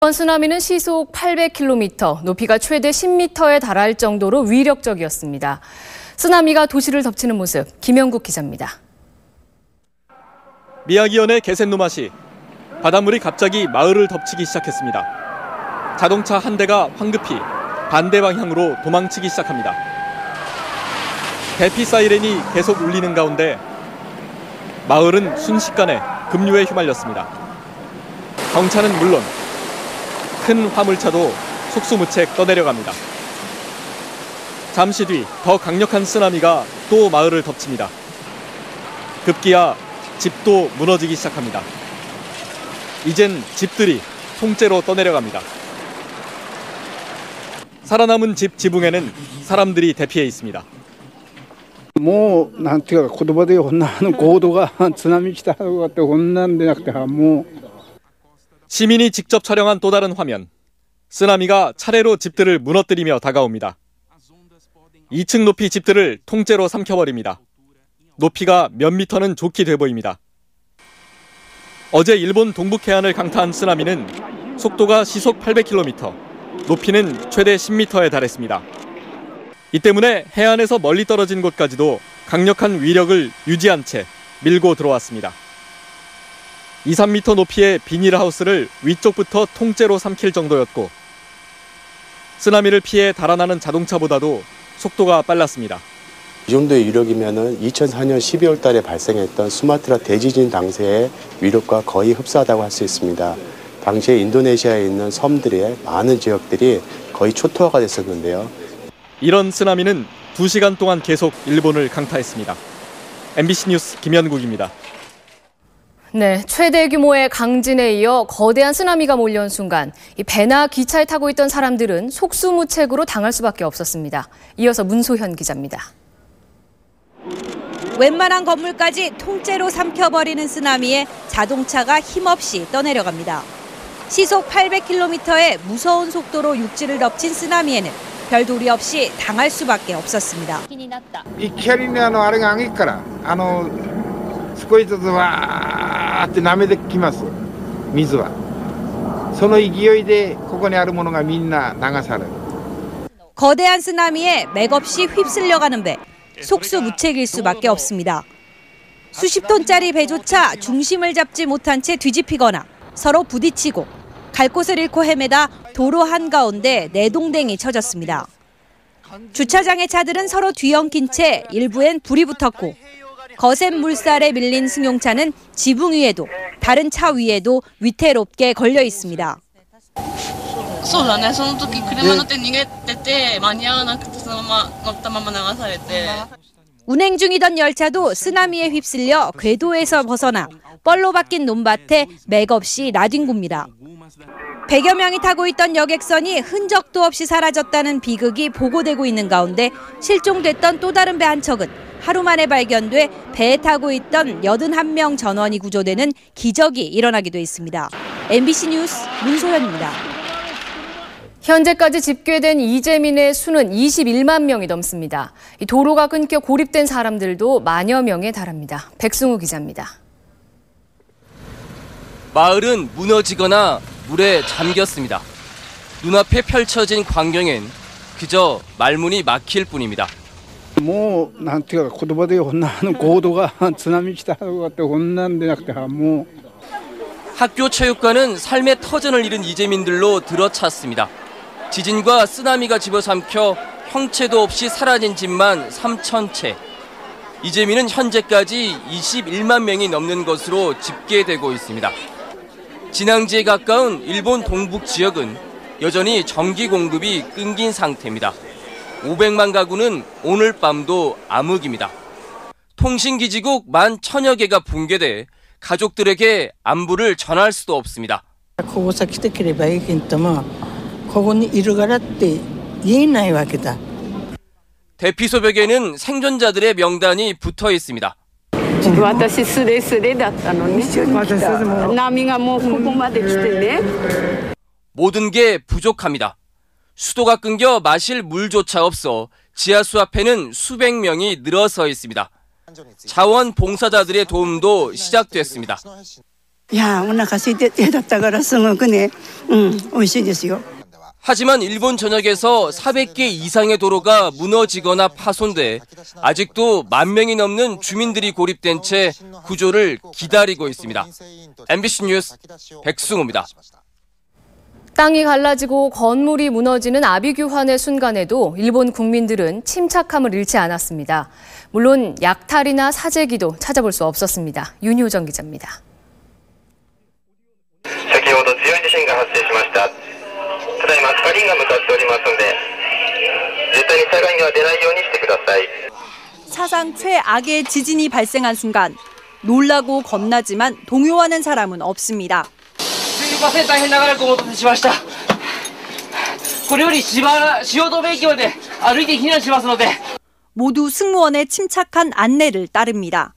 이번 쓰나미는 시속 800km, 높이가 최대 10m에 달할 정도로 위력적이었습니다. 쓰나미가 도시를 덮치는 모습, 김영국 기자입니다. 미야기현의 게센노마시 바닷물이 갑자기 마을을 덮치기 시작했습니다. 자동차 한 대가 황급히 반대 방향으로 도망치기 시작합니다. 대피 사이렌이 계속 울리는 가운데 마을은 순식간에 급류에 휘말렸습니다. 경차는 물론 큰 화물차도 속수무책 떠내려갑니다. 잠시 뒤 더 강력한 쓰나미가 또 마을을 덮칩니다. 급기야 집도 무너지기 시작합니다. 이젠 집들이 통째로 떠내려갑니다. 살아남은 집 지붕에는 사람들이 대피해 있습니다. もうなんていうか言葉でこんなあの高度が津波来たとかってこんなんでなくてもう 시민이 직접 촬영한 또 다른 화면. 쓰나미가 차례로 집들을 무너뜨리며 다가옵니다. 2층 높이 집들을 통째로 삼켜버립니다. 높이가 몇 미터는 좋게 돼 보입니다. 어제 일본 동북 해안을 강타한 쓰나미는 속도가 시속 800km, 높이는 최대 10m에 달했습니다. 이 때문에 해안에서 멀리 떨어진 곳까지도 강력한 위력을 유지한 채 밀고 들어왔습니다. 2, 3m 높이의 비닐하우스를 위쪽부터 통째로 삼킬 정도였고 쓰나미를 피해 달아나는 자동차보다도 속도가 빨랐습니다. 이 정도의 위력이면은 2004년 12월 달에 발생했던 수마트라 대지진 당시의 위력과 거의 흡사하다고 할 수 있습니다. 당시에 인도네시아에 있는 섬들의 많은 지역들이 거의 초토화가 됐었는데요. 이런 쓰나미는 2시간 동안 계속 일본을 강타했습니다. MBC 뉴스 김현국입니다. 네, 최대 규모의 강진에 이어 거대한 쓰나미가 몰려온 순간 배나 기차에 타고 있던 사람들은 속수무책으로 당할 수밖에 없었습니다. 이어서 문소현 기자입니다. 웬만한 건물까지 통째로 삼켜버리는 쓰나미에 자동차가 힘없이 떠내려갑니다. 시속 800km의 무서운 속도로 육지를 덮친 쓰나미에는 별 도리 없이 당할 수밖에 없었습니다. 이 캐리는 아래가 아니까라, 아노 少しずつわーって舐めてきます水はその勢いでここにあるものがみんな流される 거대한 쓰나미에 맥없이 휩쓸려가는 배, 속수무책일 수밖에 없습니다. 수십 톤짜리 배조차 중심을 잡지 못한 채 뒤집히거나 서로 부딪히고 갈 곳을 잃고 헤매다 도로 한가운데 내동댕이 쳐졌습니다. 주차장의 차들은 서로 뒤엉킨 채 일부엔 불이 붙었고 거센 물살에 밀린 승용차는 지붕 위에도 다른 차 위에도 위태롭게 걸려 있습니다. そうだねその時車乗って逃げてて間に合わなくてそのまま乗ったまま流されて 운행 중이던 열차도 쓰나미에 휩쓸려 궤도에서 벗어나 뻘로 박힌 논밭에 맥없이 나뒹굽니다. 100여 명이 타고 있던 여객선이 흔적도 없이 사라졌다는 비극이 보고되고 있는 가운데 실종됐던 또 다른 배 한 척은 하루 만에 발견돼 배에 타고 있던 81명 전원이 구조되는 기적이 일어나기도 했습니다. MBC 뉴스 문소연입니다. 현재까지 집계된 이재민의 수는 21만 명이 넘습니다. 이 도로가 끊겨 고립된 사람들도 만여 명에 달합니다. 백승우 기자입니다. 마을은 무너지거나 물에 잠겼습니다. 눈앞에 펼쳐진 광경엔 그저 말문이 막힐 뿐입니다. もうなんていうか言葉でこんなあの高度が津波来たとかってこんなんでなくてもう 학교 체육관은 삶의 터전을 잃은 이재민들로 들어찼습니다. 지진과 쓰나미가 집어삼켜 형체도 없이 사라진 집만 3천 채. 이재민은 현재까지 21만 명이 넘는 것으로 집계되고 있습니다. 진앙지에 가까운 일본 동북 지역은 여전히 전기 공급이 끊긴 상태입니다. 500만 가구는 오늘 밤도 암흑입니다. 통신기지국 만 천여 개가 붕괴돼 가족들에게 안부를 전할 수도 없습니다. ここさ来てくればいいけんともここにいるからって言えないわけだ 대피소벽에는 생존자들의 명단이 붙어 있습니다. 私スレスレだったのに波がもうここまで来てね 모든 게 부족합니다. 수도가 끊겨 마실 물조차 없어 지하수 앞에는 수백 명이 늘어서 있습니다. 자원 봉사자들의 도움도 시작됐습니다. 야, 오가대답다가라그네음오시요 하지만 일본 전역에서 400개 이상의 도로가 무너지거나 파손돼 아직도 만 명이 넘는 주민들이 고립된 채 구조를 기다리고 있습니다. MBC 뉴스 백승호입니다. 땅이 갈라지고 건물이 무너지는 아비규환의 순간에도 일본 국민들은 침착함을 잃지 않았습니다. 물론 약탈이나 사재기도 찾아볼 수 없었습니다. 윤효정 기자입니다. 사상 최악의 지진이 발생한 순간 놀라고 겁나지만 동요하는 사람은 없습니다. すいません大変長らくお待たせしましたこれより芝汐留駅まで歩いて避難しますので 모두 승무원의 침착한 안내를 따릅니다.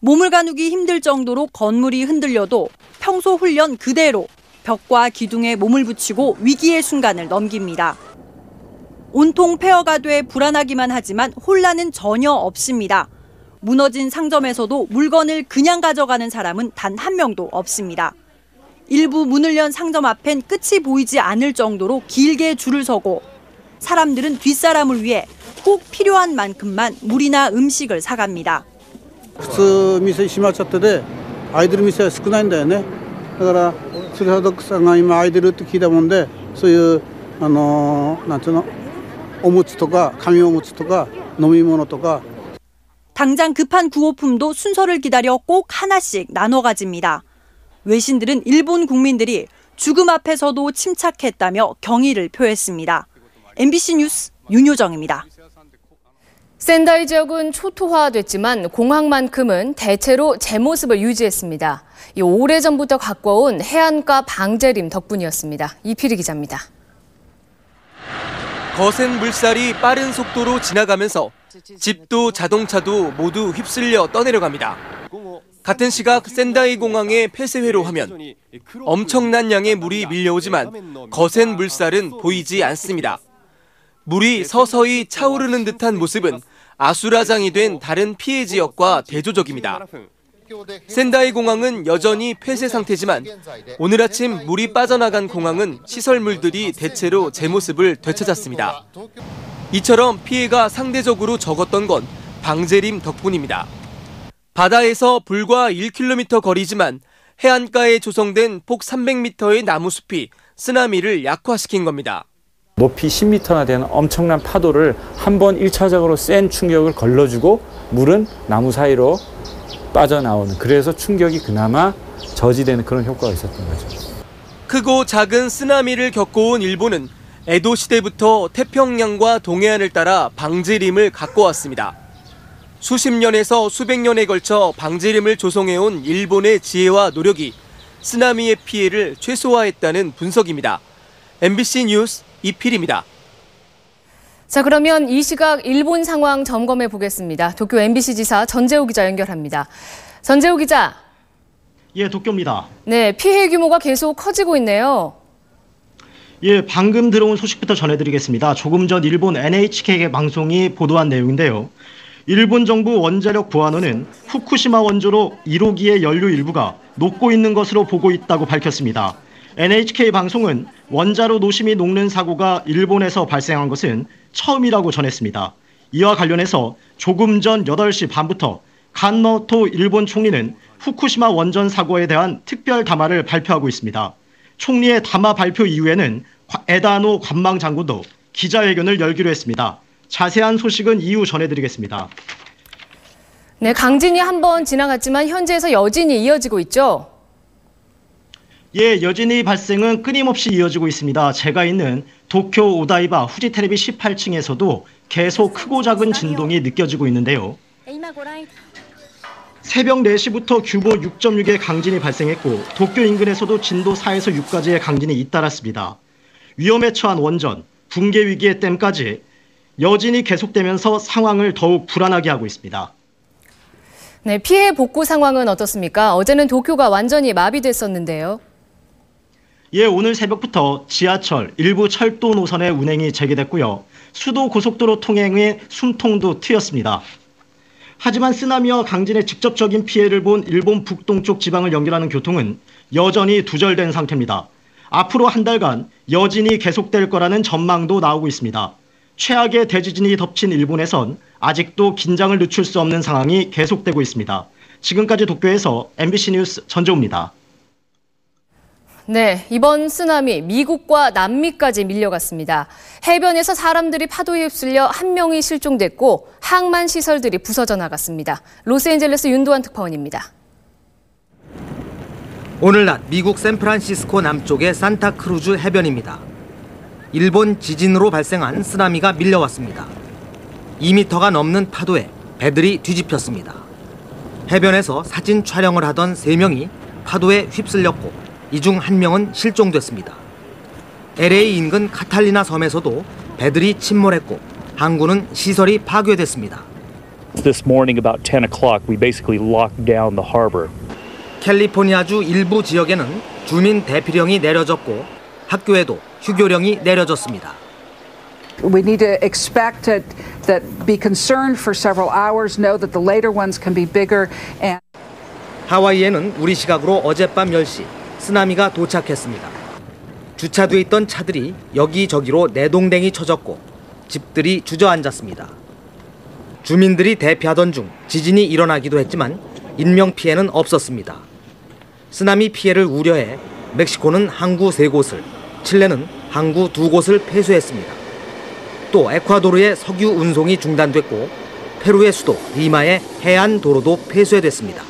몸을 가누기 힘들 정도로 건물이 흔들려도 평소 훈련 그대로 벽과 기둥에 몸을 붙이고 위기의 순간을 넘깁니다. 온통 폐허가 돼 불안하기만 하지만 혼란은 전혀 없습니다. 무너진 상점에서도 물건을 그냥 가져가는 사람은 단 한 명도 없습니다. 일부 문을 연 상점 앞엔 끝이 보이지 않을 정도로 길게 줄을 서고 사람들은 뒷사람을 위해 꼭 필요한 만큼만 물이나 음식을 사갑니다. 普通店閉まっちゃってて空いてる店は少ないんだよねだから鶴畑さんが今空いてるって聞いたもんでそういうあのーなんていうのおむつとか紙おむつとか飲み物とか 당장 급한 구호품도 순서를 기다려 꼭 하나씩 나눠 가집니다. 외신들은 일본 국민들이 죽음 앞에서도 침착했다며 경의를 표했습니다. MBC 뉴스 윤효정입니다. 센다이 지역은 초토화됐지만 공항만큼은 대체로 제 모습을 유지했습니다. 이 오래전부터 가꿔온 해안가 방제림 덕분이었습니다. 이피리 기자입니다. 거센 물살이 빠른 속도로 지나가면서 집도 자동차도 모두 휩쓸려 떠내려갑니다. 같은 시각 센다이 공항의 폐쇄회로 하면 엄청난 양의 물이 밀려오지만 거센 물살은 보이지 않습니다. 물이 서서히 차오르는 듯한 모습은 아수라장이 된 다른 피해 지역과 대조적입니다. 센다이 공항은 여전히 폐쇄 상태지만 오늘 아침 물이 빠져나간 공항은 시설물들이 대체로 제 모습을 되찾았습니다. 이처럼 피해가 상대적으로 적었던 건 방제림 덕분입니다. 바다에서 불과 1km 거리지만 해안가에 조성된 폭 300m의 나무숲이 쓰나미를 약화시킨 겁니다. 높이 10m나 되는 엄청난 파도를 한 번 1차적으로 센 충격을 걸러주고 물은 나무 사이로 빠져나오는 그래서 충격이 그나마 저지되는 그런 효과가 있었던 거죠. 크고 작은 쓰나미를 겪어온 일본은 에도 시대부터 태평양과 동해안을 따라 방제림을 가꿔왔습니다. 수십 년에서 수백 년에 걸쳐 방제림을 조성해온 일본의 지혜와 노력이 쓰나미의 피해를 최소화했다는 분석입니다. MBC 뉴스 이필입니다. 자, 그러면 이 시각 일본 상황 점검해 보겠습니다. 도쿄 MBC 지사 전재호 기자 연결합니다. 전재호 기자. 예, 도쿄입니다. 네, 피해 규모가 계속 커지고 있네요. 예, 방금 들어온 소식부터 전해드리겠습니다. 조금 전 일본 NHK 방송이 보도한 내용인데요. 일본 정부 원자력 보안원은 후쿠시마 원조로 1호기의 연료 일부가 녹고 있는 것으로 보고 있다고 밝혔습니다. NHK 방송은 원자로 노심이 녹는 사고가 일본에서 발생한 것은 처음이라고 전했습니다. 이와 관련해서 조금 전 8시 반부터 간노토 일본 총리는 후쿠시마 원전 사고에 대한 특별 담화를 발표하고 있습니다. 총리의 담화 발표 이후에는 에다노 관망 장군도 기자회견을 열기로 했습니다. 자세한 소식은 이후 전해드리겠습니다. 네, 강진이 한 번 지나갔지만 현재에서 여진이 이어지고 있죠. 예, 여진의 발생은 끊임없이 이어지고 있습니다. 제가 있는 도쿄 오다이바 후지 테레비 18층에서도 계속 크고 작은 진동이 느껴지고 있는데요. 새벽 4시부터 규모 6.6의 강진이 발생했고 도쿄 인근에서도 진도 4에서 6까지의 강진이 잇따랐습니다. 위험에 처한 원전, 붕괴 위기의 댐까지 여진이 계속되면서 상황을 더욱 불안하게 하고 있습니다. 네, 피해 복구 상황은 어떻습니까? 어제는 도쿄가 완전히 마비됐었는데요. 예, 오늘 새벽부터 지하철, 일부 철도 노선의 운행이 재개됐고요. 수도 고속도로 통행의 숨통도 트였습니다. 하지만 쓰나미와 강진의 직접적인 피해를 본 일본 북동쪽 지방을 연결하는 교통은 여전히 두절된 상태입니다. 앞으로 한 달간 여진이 계속될 거라는 전망도 나오고 있습니다. 최악의 대지진이 덮친 일본에선 아직도 긴장을 늦출 수 없는 상황이 계속되고 있습니다. 지금까지 도쿄에서 MBC 뉴스 전재우입니다. 네, 이번 쓰나미 미국과 남미까지 밀려갔습니다. 해변에서 사람들이 파도에 휩쓸려 한 명이 실종됐고 항만 시설들이 부서져 나갔습니다. 로스앤젤레스 윤도환 특파원입니다. 오늘 낮 미국 샌프란시스코 남쪽의 산타크루즈 해변입니다. 일본 지진으로 발생한 쓰나미가 밀려왔습니다. 2m가 넘는 파도에 배들이 뒤집혔습니다. 해변에서 사진 촬영을 하던 3명이 파도에 휩쓸렸고 이 중 한 명은 실종됐습니다. LA 인근 카탈리나 섬에서도 배들이 침몰했고 항구는 시설이 파괴됐습니다. This morning about 10 o'clock we basically locked down the harbor. 캘리포니아주 일부 지역에는 주민 대피령이 내려졌고 학교에도 휴교령이 내려졌습니다. We need to expect that, that be concerned for several hours, know that the later ones can be bigger and 하와이에는 우리 시각으로 어젯밤 10시 쓰나미가 도착했습니다. 주차돼 있던 차들이 여기저기로 내동댕이 쳐졌고 집들이 주저앉았습니다. 주민들이 대피하던 중 지진이 일어나기도 했지만 인명 피해는 없었습니다. 쓰나미 피해를 우려해 멕시코는 항구 세 곳을, 칠레는 항구 두 곳을 폐쇄했습니다. 또 에콰도르의 석유 운송이 중단됐고 페루의 수도 리마의 해안 도로도 폐쇄됐습니다.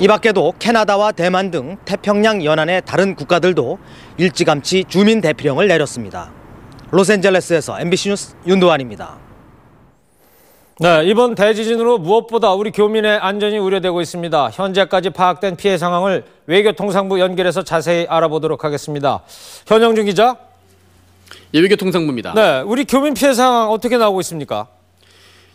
이 밖에도 캐나다와 대만 등 태평양 연안의 다른 국가들도 일찌감치 주민 대피령을 내렸습니다. 로스앤젤레스에서 MBC 뉴스 윤도환입니다. 네, 이번 대지진으로 무엇보다 우리 교민의 안전이 우려되고 있습니다. 현재까지 파악된 피해 상황을 외교통상부 연결해서 자세히 알아보도록 하겠습니다. 현영준 기자. 예, 외교통상부입니다. 네, 우리 교민 피해 상황 어떻게 나오고 있습니까?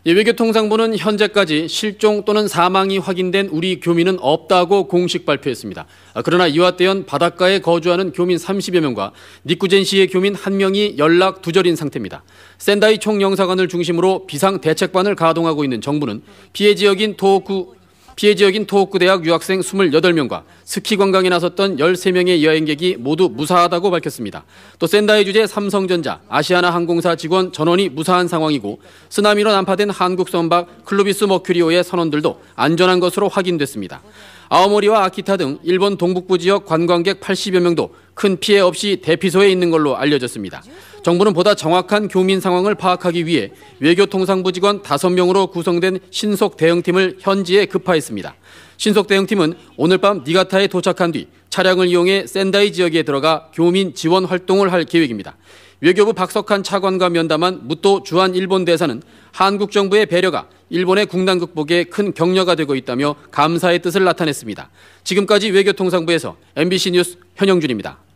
예, 외교통상부는 현재까지 실종 또는 사망이 확인된 우리 교민은 없다고 공식 발표했습니다. 아, 그러나 이와떼현 바닷가에 거주하는 교민 30여 명과 니쿠젠시의 교민 1명이 연락 두절인 상태입니다. 센다이 총영사관을 중심으로 비상대책반을 가동하고 있는 정부는 피해 지역인 토호쿠 피해 지역인 토호쿠 대학 유학생 28명과 스키 관광에 나섰던 13명의 여행객이 모두 무사하다고 밝혔습니다. 또 센다이 주재 삼성전자, 아시아나 항공사 직원 전원이 무사한 상황이고 쓰나미로 난파된 한국 선박 클루비스 머큐리오의 선원들도 안전한 것으로 확인됐습니다. 아오모리와 아키타 등 일본 동북부 지역 관광객 80여 명도 큰 피해 없이 대피소에 있는 걸로 알려졌습니다. 정부는 보다 정확한 교민 상황을 파악하기 위해 외교통상부 직원 5명으로 구성된 신속 대응팀을 현지에 급파했습니다. 신속 대응팀은 오늘 밤 니가타에 도착한 뒤 차량을 이용해 센다이 지역에 들어가 교민 지원 활동을 할 계획입니다. 외교부 박석한 차관과 면담한 무토 주한 일본 대사는 한국 정부의 배려가 일본의 국난 극복에 큰 격려가 되고 있다며 감사의 뜻을 나타냈습니다. 지금까지 외교통상부에서 MBC 뉴스 현영준입니다.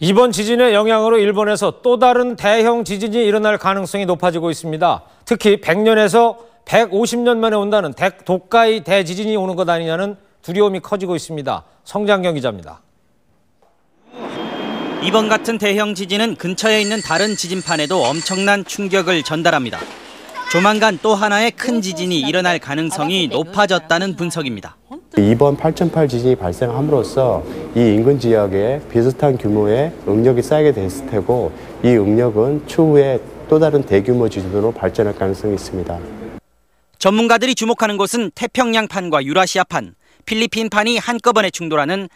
이번 지진의 영향으로 일본에서 또 다른 대형 지진이 일어날 가능성이 높아지고 있습니다. 특히 100년에서 150년 만에 온다는 독가이 대지진이 오는 것 아니냐는 두려움이 커지고 있습니다. 성장경 기자입니다. 이번 같은 대형 지진은 근처에 있는 다른 지진판에도 엄청난 충격을 전달합니다. 조만간 또 하나의 큰 지진이 일어날 가능성이 높아졌다는 분석입니다. 이번 8.8 지진이 발생함으로써 이 인근 지역에 비슷한 규모의 응력이 쌓이게 됐을 테고 이 응력은 추후에 또 다른 대규모 지진으로 발전할 가능성이 있습니다. 전문가들이 주목하는 곳은 태평양판과 유라시아판, 필리핀판이 한꺼번에 충돌하는